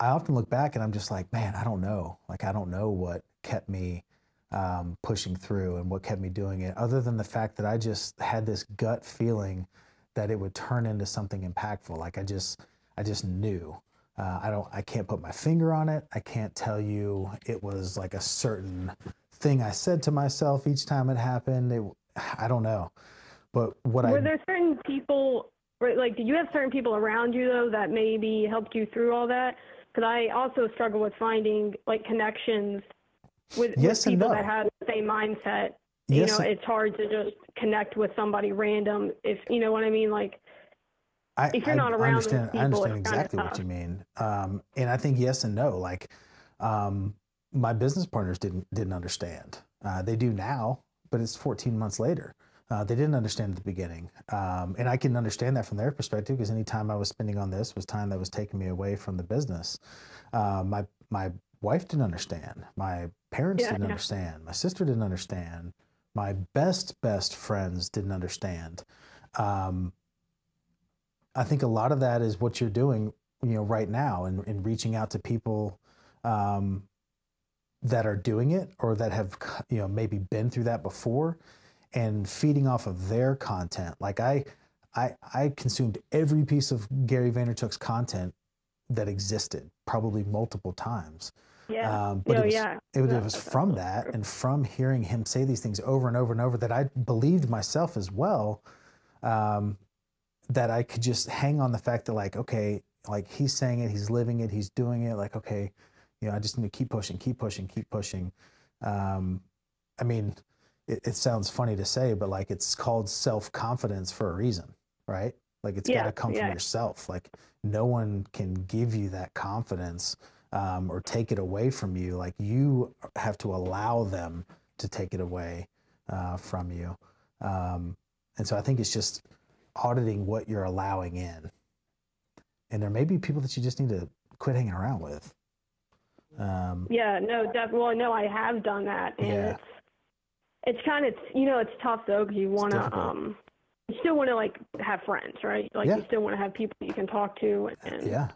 I often look back and I'm just like, man, I don't know. Like I don't know what kept me um, pushing through and what kept me doing it, other than the fact that I just had this gut feeling that it would turn into something impactful. Like I just, I just knew. Uh, I don't, I can't put my finger on it. I can't tell you it was like a certain thing I said to myself each time it happened. It, I don't know, but what Were I were there certain people, right, like, did you have certain people around you though that maybe helped you through all that? Because I also struggle with finding like connections with, Yes with people no. that have the same mindset. Yes you know, and- it's hard to just connect with somebody random if you know what I mean. Like, I, if you're I not around understand, I understand exactly what you mean. Um, and I think yes and no. Like, um, my business partners didn't didn't understand. Uh, they do now, but it's 14 months later. Uh, they didn't understand at the beginning, um, and I can understand that from their perspective because any time I was spending on this was time that was taking me away from the business. Uh, my my wife didn't understand. My parents Yeah, didn't yeah. understand. My sister didn't understand. My best best friends didn't understand. Um, I think a lot of that is what you're doing, you know, right now, and, and reaching out to people um, that are doing it or that have, you know, maybe been through that before, and feeding off of their content. Like I, I, I consumed every piece of Gary Vaynerchuk's content that existed, probably multiple times. yeah, Um, but oh it was, yeah, it, was- it was from that true. and from hearing him say these things over and over and over that I believed myself as well. Um, that I could just hang on the fact that like, okay, like he's saying it, he's living it, he's doing it. Like, okay, you know, I just need to keep pushing, keep pushing, keep pushing. Um, I mean, it, it sounds funny to say, but like it's called self confidence for a reason, right? Like it's got to come yeah. from yourself. Like no one can give you that confidence um, or take it away from you. Like you have to allow them to take it away uh, from you. Um, and so I think it's just auditing what you're allowing in. And there may be people that you just need to quit hanging around with. Um, Yeah, no, def- well, no, I have done that, and Yeah. it's it's kind of you know it's tough though because you want to um you still want to like have friends, right? Like Yeah. you still want to have people you can talk to, and yeah.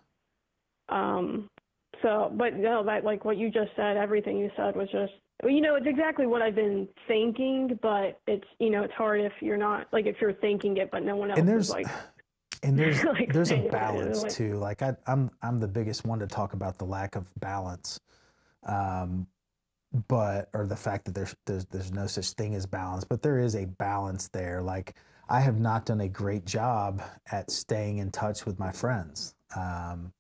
um so but no, that like what you just said, everything you said was just well, you know it's exactly what I've been thinking, but it's you know it's hard if you're not like if you're thinking it, but no one else and is there's like and there's [laughs] like there's a balance like- too. Like I, i'm i'm the biggest one to talk about the lack of balance um but or the fact that there's there's, there's no such thing as balance but there is a balance there. Like i have not done a great job at staying in touch with my friends um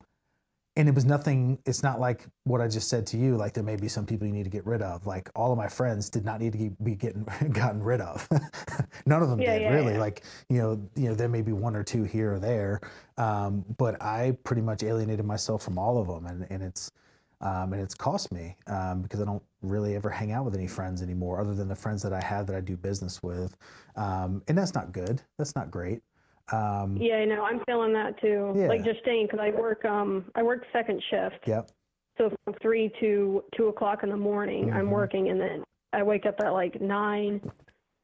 and it was nothing it's not like what i just said to you like there may be some people you need to get rid of. Like all of my friends did not need to be getting [laughs] gotten rid of. [laughs] None of them Yeah, did yeah, really. yeah. like you know you know there may be one or two here or there um, but i pretty much alienated myself from all of them and, and it's um, and it's cost me um, because i don't really ever hang out with any friends anymore other than the friends that i have that i do business with. Um, and that's not good. That's not great um, yeah, I know I'm feeling that too. Yeah. Like just staying because I work um I work second shift. yep So from three to two o'clock in the morning, I'm Mhm. working, and then I wake up at like nine,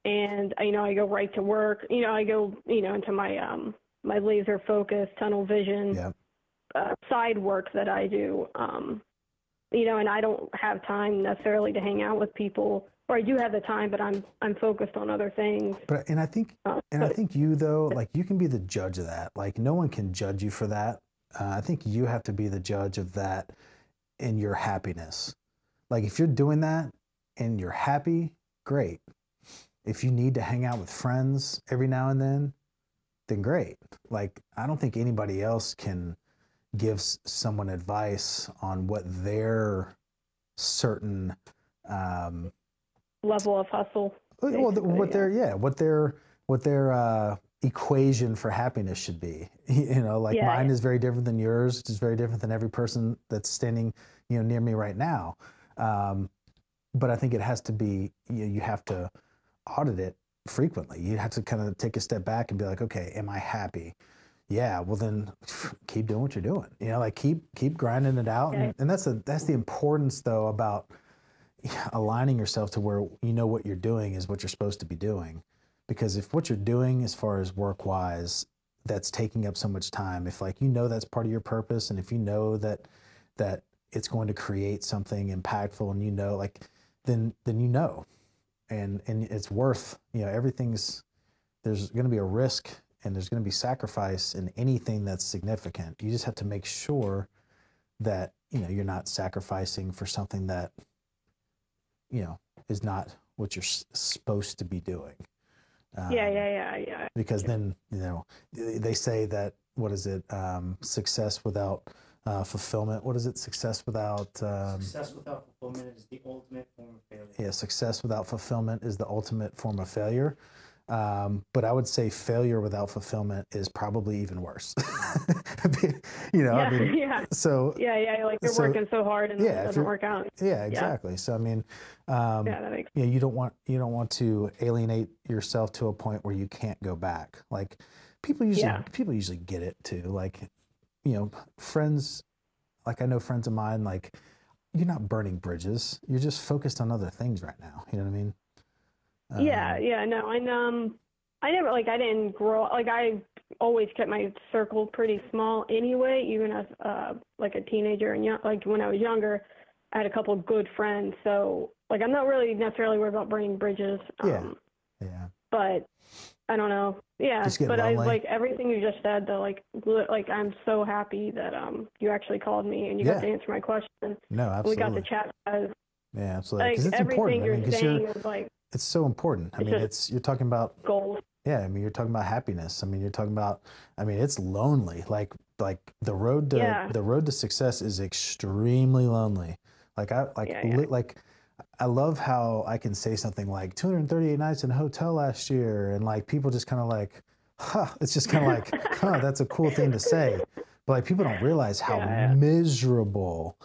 and you know I go right to work. You know I go you know into my um my laser focus, tunnel vision, yep uh, side work that I do. Um, you know, and I don't have time necessarily to hang out with people, or I do have the time, but I'm I'm focused on other things. But and I think Uh, and I think you though, like you can be the judge of that. Like no one can judge you for that. Uh, I think you have to be the judge of that in your happiness. Like if you're doing that and you're happy, great. If you need to hang out with friends every now and then, then great. Like I don't think anybody else can give someone advice on what their certain um, Level of hustle. well, what yeah. their yeah, what their what their uh, equation for happiness should be. [laughs] You know, like Yeah, mine yeah. is very different than yours. It's very different than every person that's standing you know near me right now. Um, but I think it has to be you, you have to audit it frequently. You have to kind of take a step back and be like, okay, am I happy? Yeah, well then [laughs] keep doing what you're doing. You know, like keep keep grinding it out. And, and that's the that's the importance though about [laughs] aligning yourself to where you know what you're doing is what you're supposed to be doing. Because if what you're doing as far as work wise, that's taking up so much time, if like you know that's part of your purpose and if you know that that it's going to create something impactful and you know like then then you know. And and it's worth, you know, everything's there's going to be a risk and there's going to be sacrifice in anything that's significant. You just have to make sure that, you know, you're not sacrificing for something that you know, is not what you're s- supposed to be doing. Um, yeah, yeah, yeah, yeah. Because then, you know, they say that, what is it? Um, success without uh, fulfillment. What is it? Success without, um, Success without fulfillment is the ultimate form of failure. yeah, success without fulfillment is the ultimate form of failure. Um, but I would say failure without fulfillment is probably even worse. [laughs] you know, yeah, I mean, [laughs] yeah. so Yeah, yeah. Like you're so- working so hard and yeah, it doesn't work out. Yeah, exactly. So I mean, um, Yeah, that makes you know, you don't want you don't want to alienate yourself to a point where you can't go back. Like people usually Yeah. people usually get it too. Like you know, friends. Like I know friends of mine. Like you're not burning bridges. You're just focused on other things right now. You know what I mean? Yeah, Um, yeah, no, and um, I never like I didn't grow like I always kept my circle pretty small anyway. Even as uh like a teenager and young, like when I was younger, I had a couple of good friends. So like I'm not really necessarily worried about burning bridges. Um, Yeah. Yeah. But I don't know. Yeah, but I like everything you just said. Though, like, li- like I'm so happy that um you actually called me and you got to answer my question. No, absolutely. We got to chat. Yeah, absolutely. Like it's everything important. I you're mean, because saying you're is like it's so important. I mean, it's you're talking about goals. Yeah, I mean, you're talking about happiness. I mean, you're talking about. I mean, it's lonely. Like, like the road to Yeah. the road to success is extremely lonely. Like I like Yeah, yeah. li- like I love how I can say something like 238 nights in a hotel last year, and like people just kind of like, huh, it's just kind of like, [laughs] huh, that's a cool thing to say. But like people don't realize how miserable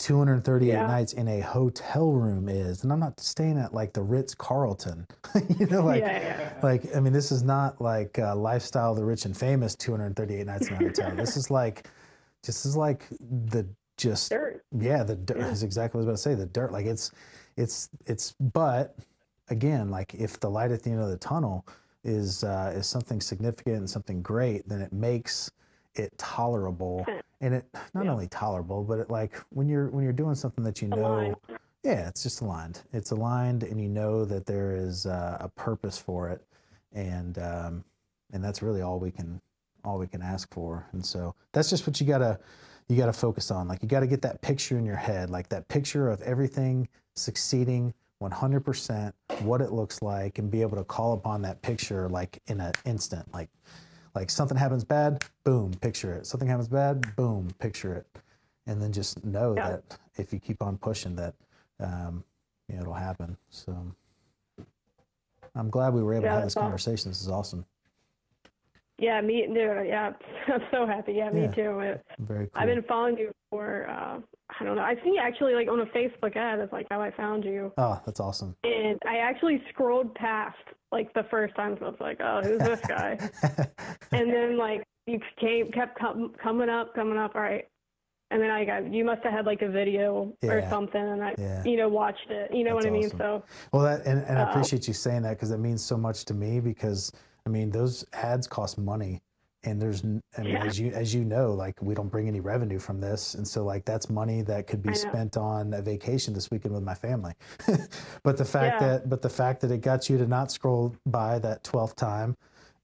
238 Yeah. nights in a hotel room is. And I'm not staying at like the Ritz Carlton, [laughs] you know, like, Yeah, yeah. like, I mean, this is not like uh, lifestyle, of the rich and famous 238 nights in a hotel. this is like, this is like the just Dirt. yeah, the dirt is exactly what I was about to say. The dirt, like it's, it's, it's. But again, like if the light at the end of the tunnel is uh, is something significant and something great, then it makes it tolerable, and it not only tolerable, but it like when you're when you're doing something that you know, Aligned. yeah, it's just aligned. It's aligned, and you know that there is uh, a purpose for it, and um, and that's really all we can all we can ask for. And so that's just what you gotta you gotta focus on. Like you gotta get that picture in your head, like that picture of everything succeeding 100%, what it looks like, and be able to call upon that picture like in an instant. Like like something happens bad, boom, picture it. Something happens bad, boom, picture it. And then just know Yeah. that if you keep on pushing that um, you know, it'll happen. So I'm glad we were able Yeah, to have this awesome. conversation. This is awesome. Yeah, me too. Yeah, [laughs] I'm so happy. Yeah, me Yeah. too. It, Very cool. I've been following you for uh, I don't know. I think actually like on a Facebook ad. That's like how I found you. Oh, that's awesome. And I actually scrolled past like the first time, so I was like, "Oh, who's this guy?" [laughs] and then like you came, kept com- coming up, coming up. All right, and then I got you must have had like a video or something, and I, Yeah. you know, watched it. You know That's what I mean? awesome. So Well, that and, and I Uh, appreciate you saying that because that means so much to me. Because I mean, those ads cost money, and there's, I mean, Yeah. as you as you know, like we don't bring any revenue from this, and so like that's money that could be spent on a vacation this weekend with my family. [laughs] but the fact Yeah. that, but the fact that it got you to not scroll by that twelfth time,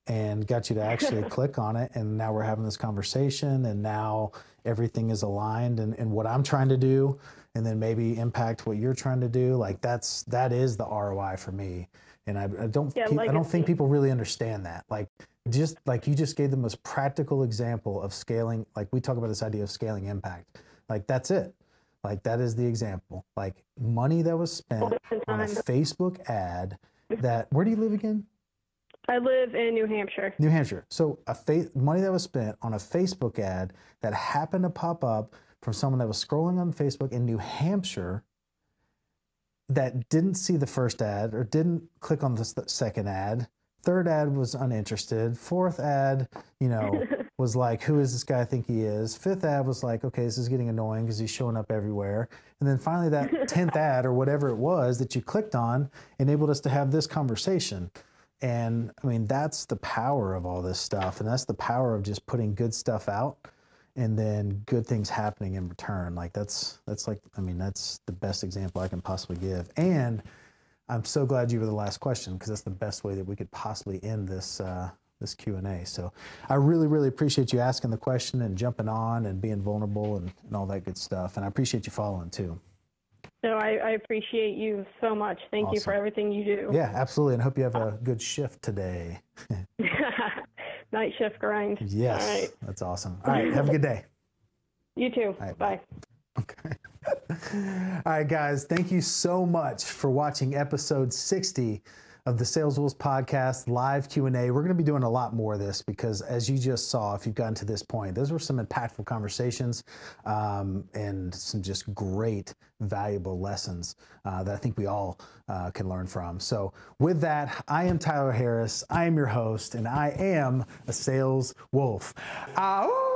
and got you to actually [laughs] click on it, and now we're having this conversation, and now everything is aligned, and, and what I'm trying to do, and then maybe impact what you're trying to do. Like that's that is the ROI for me, and I, I don't Yeah, pe- I don't think people really understand that. Like just like you just gave the most practical example of scaling. Like we talk about this idea of scaling impact. Like that's it. Like that is the example. Like money that was spent on a. Facebook ad. That where do you live again? I live in New Hampshire. New Hampshire. So a fa- money that was spent on a Facebook ad that happened to pop up from someone that was scrolling on Facebook in New Hampshire that didn't see the first ad or didn't click on the second ad. Third ad was uninterested. Fourth ad, you know, [laughs] was like, who is this guy I think he is? Fifth ad was like, okay, this is getting annoying because he's showing up everywhere. And then finally, that [laughs] 10th ad or whatever it was that you clicked on enabled us to have this conversation. And I mean, that's the power of all this stuff. And that's the power of just putting good stuff out and then good things happening in return. Like that's, that's like, I mean, that's the best example I can possibly give. And I'm so glad you were the last question because that's the best way that we could possibly end this, uh, this Q&A. So I really, really appreciate you asking the question and jumping on and being vulnerable and, and all that good stuff. And I appreciate you following too. So I, I appreciate you so much. Thank you for everything you do. Yeah, absolutely. And I hope you have a good shift today. [laughs] Night shift grind. yes. All right. That's awesome. All right. Have a good day. [laughs] You too. right, Bye. [laughs] All right, guys, thank you so much for watching episode 60 of the Sales Wolves podcast live Q&A. We're going to be doing a lot more of this because as you just saw, if you've gotten to this point, those were some impactful conversations um, and some just great, valuable lessons uh, that I think we all uh, can learn from. So with that, I am Tyler Harris. I am your host and I am a sales wolf. Ow!